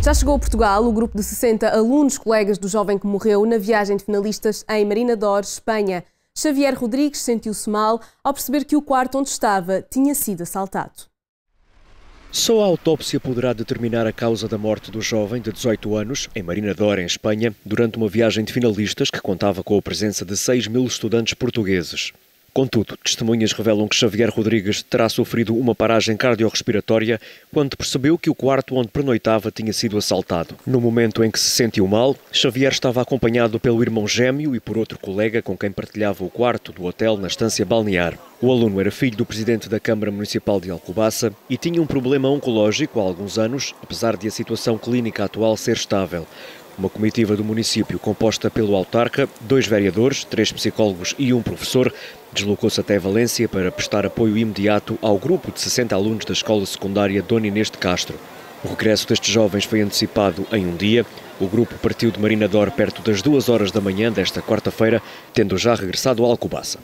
Já chegou a Portugal o grupo de 60 alunos colegas do jovem que morreu na viagem de finalistas em Marina d'Or, Espanha. Xavier Rodrigues sentiu-se mal ao perceber que o quarto onde estava tinha sido assaltado. Só a autópsia poderá determinar a causa da morte do jovem de 18 anos, em Marina d'Or, em Espanha, durante uma viagem de finalistas que contava com a presença de 6 mil estudantes portugueses. Contudo, testemunhas revelam que Xavier Rodrigues terá sofrido uma paragem cardiorrespiratória quando percebeu que o quarto onde pernoitava tinha sido assaltado. No momento em que se sentiu mal, Xavier estava acompanhado pelo irmão gêmeo e por outro colega com quem partilhava o quarto do hotel na estância balnear. O aluno era filho do presidente da Câmara Municipal de Alcobaça e tinha um problema oncológico há alguns anos, apesar de a situação clínica atual ser estável. Uma comitiva do município, composta pelo autarca, dois vereadores, três psicólogos e um professor, deslocou-se até Valência para prestar apoio imediato ao grupo de 60 alunos da escola secundária Dona Inês de Castro. O regresso destes jovens foi antecipado em um dia. O grupo partiu de Marina Dor perto das duas horas da manhã desta quarta-feira, tendo já regressado ao Alcobaça.